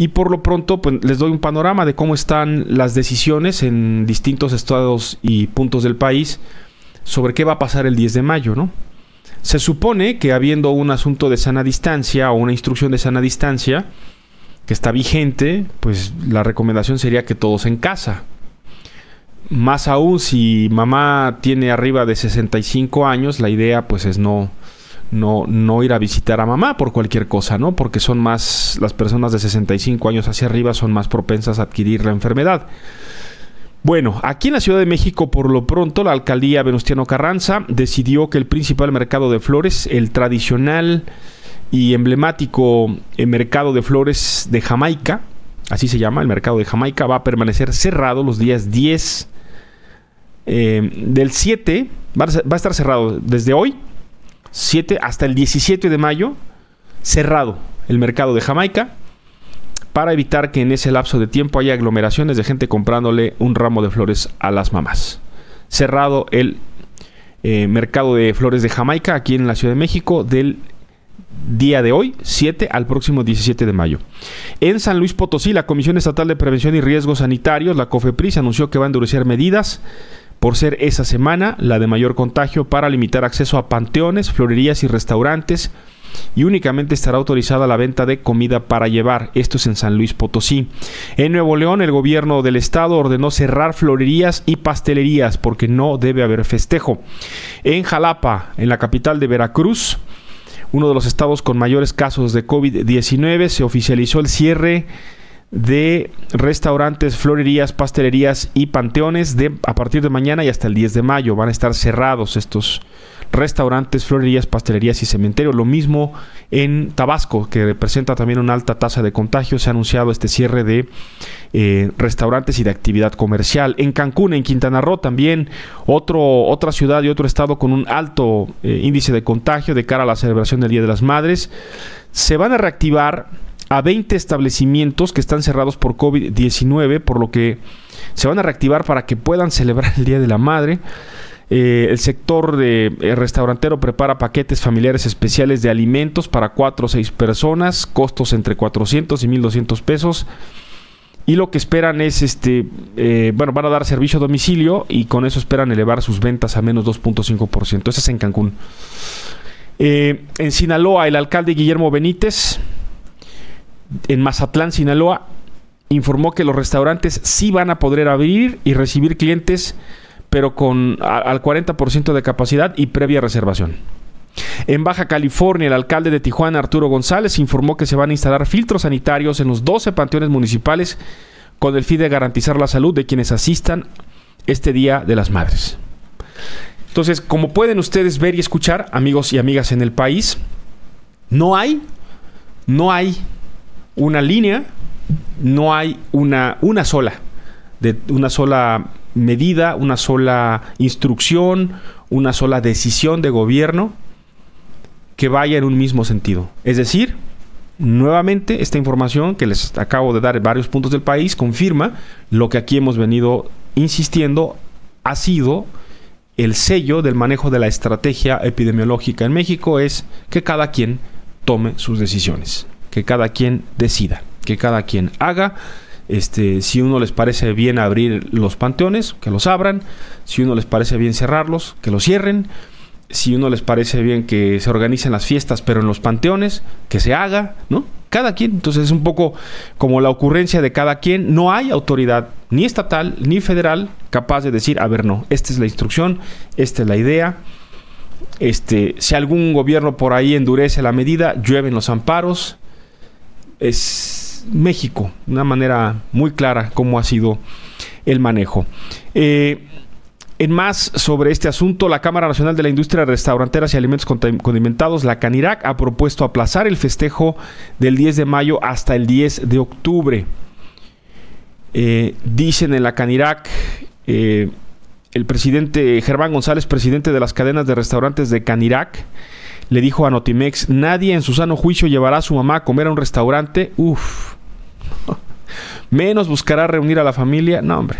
Y por lo pronto, pues les doy un panorama de cómo están las decisiones en distintos estados y puntos del país sobre qué va a pasar el 10 de mayo, ¿no? Se supone que habiendo un asunto de sana distancia o una instrucción de sana distancia que está vigente, pues la recomendación sería que todos en casa. Más aún si mamá tiene arriba de 65 años, la idea pues es no no, no ir a visitar a mamá por cualquier cosa, ¿no? Porque son más, las personas de 65 años hacia arriba son más propensas a adquirir la enfermedad. Bueno, aquí en la Ciudad de México, por lo pronto, la alcaldía Venustiano Carranza decidió que el principal mercado de flores, el tradicional y emblemático eh, mercado de flores de Jamaica, así se llama, el mercado de Jamaica, va a permanecer cerrado los días 10 eh, del 7, va a estar cerrado desde hoy 7 hasta el 17 de mayo, cerrado el mercado de Jamaica para evitar que en ese lapso de tiempo haya aglomeraciones de gente comprándole un ramo de flores a las mamás. Cerrado el eh, mercado de flores de Jamaica aquí en la Ciudad de México del día de hoy, 7 al próximo 17 de mayo. En San Luis Potosí, la Comisión Estatal de Prevención y Riesgos Sanitarios, la COFEPRIS, anunció que va a endurecer medidas por ser esa semana la de mayor contagio para limitar acceso a panteones, florerías y restaurantes y únicamente estará autorizada la venta de comida para llevar. Esto es en San Luis Potosí. En Nuevo León, el gobierno del estado ordenó cerrar florerías y pastelerías porque no debe haber festejo. En Jalapa, en la capital de Veracruz, uno de los estados con mayores casos de COVID-19, se oficializó el cierre de restaurantes, florerías, pastelerías y panteones de, a partir de mañana y hasta el 10 de mayo. Van a estar cerrados estos restaurantes, florerías, pastelerías y cementerios. Lo mismo en Tabasco, que representa también una alta tasa de contagio. Se ha anunciado este cierre de eh, restaurantes y de actividad comercial. En Cancún, en Quintana Roo, también otro, otra ciudad y otro estado con un alto eh, índice de contagio de cara a la celebración del Día de las Madres. Se van a reactivar a 20 establecimientos que están cerrados por COVID-19, por lo que se van a reactivar para que puedan celebrar el Día de la Madre. Eh, el sector de, eh, restaurantero prepara paquetes familiares especiales de alimentos para 4 o 6 personas, costos entre 400 y 1200 pesos. Y lo que esperan es, este, eh, bueno, van a dar servicio a domicilio y con eso esperan elevar sus ventas a menos 2.5%. Eso es en Cancún. en Sinaloa, el alcalde Guillermo Benítez en Mazatlán, Sinaloa, informó que los restaurantes sí van a poder abrir y recibir clientes, pero con al 40% de capacidad y previa reservación. En Baja California, el alcalde de Tijuana, Arturo González, informó que se van a instalar filtros sanitarios en los 12 panteones municipales con el fin de garantizar la salud de quienes asistan este Día de las Madres. Entonces, como pueden ustedes ver y escuchar, amigos y amigas en el país, no hay, no hay una línea, no hay una, una sola, de una sola medida, una sola instrucción, una sola decisión de gobierno que vaya en un mismo sentido. Es decir, nuevamente esta información que les acabo de dar en varios puntos del país confirma lo que aquí hemos venido insistiendo ha sido el sello del manejo de la estrategia epidemiológica en México es que cada quien tome sus decisiones que cada quien decida, que cada quien haga. Este, si uno les parece bien abrir los panteones, que los abran. Si uno les parece bien cerrarlos, que los cierren. Si uno les parece bien que se organicen las fiestas, pero en los panteones, que se haga, ¿no? Cada quien. Entonces es un poco como la ocurrencia de cada quien. No hay autoridad, ni estatal, ni federal, capaz de decir, a ver, no, esta es la instrucción, esta es la idea. Este, si algún gobierno por ahí endurece la medida, llueven los amparos es México, una manera muy clara cómo ha sido el manejo. Eh, en más sobre este asunto, la Cámara Nacional de la Industria Restauranteras y Alimentos Condimentados, la CANIRAC, ha propuesto aplazar el festejo del 10 de mayo hasta el 10 de octubre. Eh, dicen en la CANIRAC, eh, el presidente Germán González, presidente de las cadenas de restaurantes de CANIRAC, le dijo a Notimex, nadie en su sano juicio llevará a su mamá a comer a un restaurante. Uf. Menos buscará reunir a la familia. No, hombre.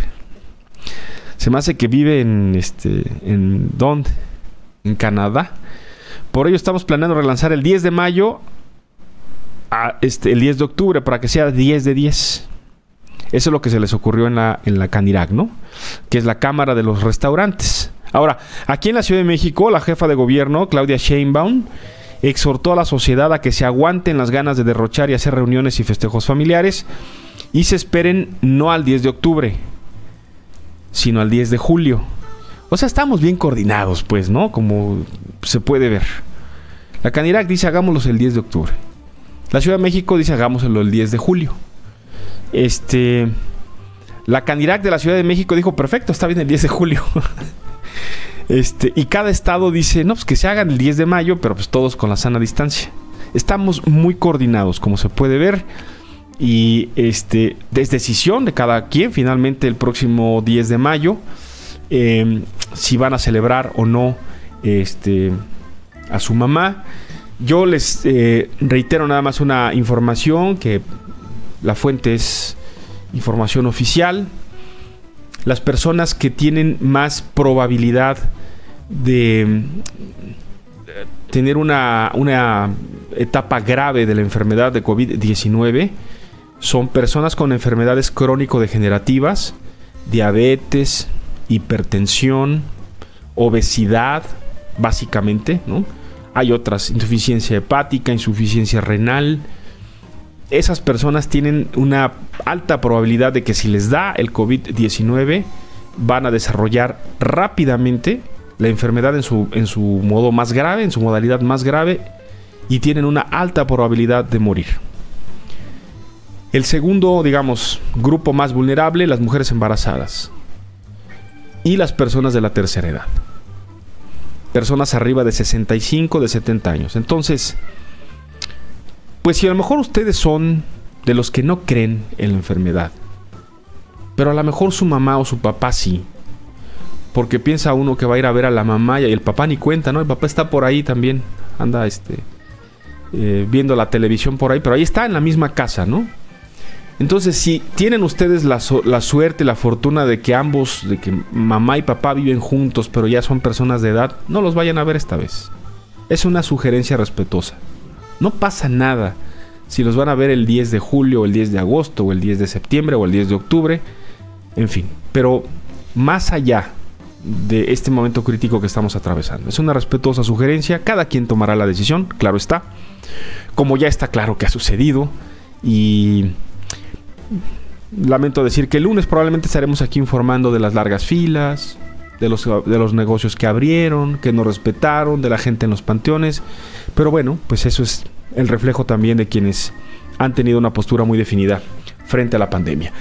Se me hace que vive en este. ¿En dónde? En Canadá. Por ello estamos planeando relanzar el 10 de mayo este, el 10 de octubre para que sea 10 de 10. Eso es lo que se les ocurrió en la, en la Canirac, ¿no? Que es la Cámara de los Restaurantes. Ahora, aquí en la Ciudad de México, la jefa de gobierno, Claudia Sheinbaum, exhortó a la sociedad a que se aguanten las ganas de derrochar y hacer reuniones y festejos familiares y se esperen no al 10 de octubre, sino al 10 de julio. O sea, estamos bien coordinados, pues, ¿no? Como se puede ver. La Canirac dice hagámoslo el 10 de octubre. La Ciudad de México dice hagámoslo el 10 de julio. Este. La Canirac de la Ciudad de México dijo, perfecto, está bien el 10 de julio. este, y cada estado dice, no, pues que se hagan el 10 de mayo, pero pues todos con la sana distancia. Estamos muy coordinados, como se puede ver. Y este, es decisión de cada quien, finalmente el próximo 10 de mayo, em, si van a celebrar o no este, a su mamá. Yo les eh, reitero nada más una información que la fuente es información oficial. Las personas que tienen más probabilidad de tener una, una etapa grave de la enfermedad de COVID-19 son personas con enfermedades crónico-degenerativas, diabetes, hipertensión, obesidad, básicamente, ¿no? Hay otras, insuficiencia hepática, insuficiencia renal. Esas personas tienen una alta probabilidad de que si les da el COVID-19 van a desarrollar rápidamente la enfermedad en su, en su modo más grave, en su modalidad más grave, y tienen una alta probabilidad de morir. El segundo, digamos, grupo más vulnerable, las mujeres embarazadas y las personas de la tercera edad personas arriba de 65, de 70 años. Entonces, pues si a lo mejor ustedes son de los que no creen en la enfermedad, pero a lo mejor su mamá o su papá sí, porque piensa uno que va a ir a ver a la mamá y el papá ni cuenta, ¿no? El papá está por ahí también, anda este, eh, viendo la televisión por ahí, pero ahí está en la misma casa, ¿no? Entonces, si tienen ustedes la, la, suerte, la fortuna de que ambos, de que mamá y papá viven juntos, pero ya son personas de edad, no los vayan a ver esta vez. Es una sugerencia respetuosa. No pasa nada si los van a ver el 10 de julio, o el 10 de agosto, o el 10 de septiembre, o el 10 de octubre, en fin. Pero más allá de este momento crítico que estamos atravesando. Es una respetuosa sugerencia, cada quien tomará la decisión, claro está. Como ya está claro que ha sucedido y lamento decir que el lunes probablemente estaremos aquí informando de las largas filas, de los, de los negocios que abrieron, que no respetaron, de la gente en los panteones. Pero bueno, pues eso es el reflejo también de quienes han tenido una postura muy definida frente a la pandemia.